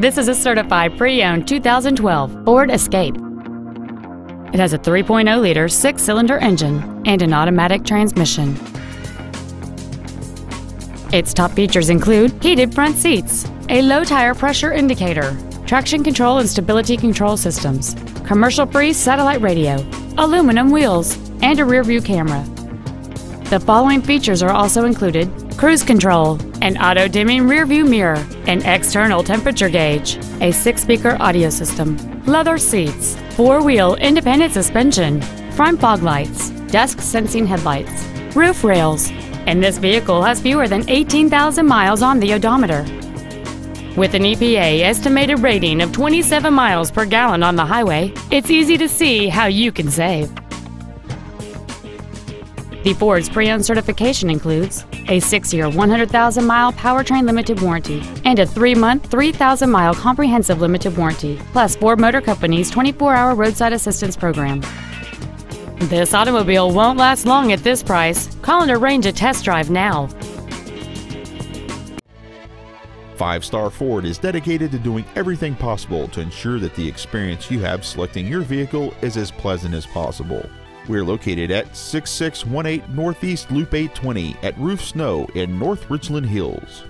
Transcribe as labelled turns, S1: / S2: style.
S1: This is a certified pre-owned 2012 Ford Escape. It has a 3.0-liter six-cylinder engine and an automatic transmission. Its top features include heated front seats, a low tire pressure indicator, traction control and stability control systems, commercial-free satellite radio, aluminum wheels, and a rear-view camera. The following features are also included cruise control, an auto-dimming rear-view mirror, an external temperature gauge, a six-speaker audio system, leather seats, four-wheel independent suspension, front fog lights, dusk sensing headlights, roof rails, and this vehicle has fewer than 18,000 miles on the odometer. With an EPA estimated rating of 27 miles per gallon on the highway, it's easy to see how you can save. The Ford's pre-owned certification includes a 6-year 100,000-mile powertrain limited warranty and a 3-month 3,000-mile comprehensive limited warranty, plus Ford Motor Company's 24-hour roadside assistance program. This automobile won't last long at this price. Call and arrange a test drive now.
S2: Five Star Ford is dedicated to doing everything possible to ensure that the experience you have selecting your vehicle is as pleasant as possible. We're located at 6618 Northeast Loop 820 at Rufe Snow in North Richland Hills.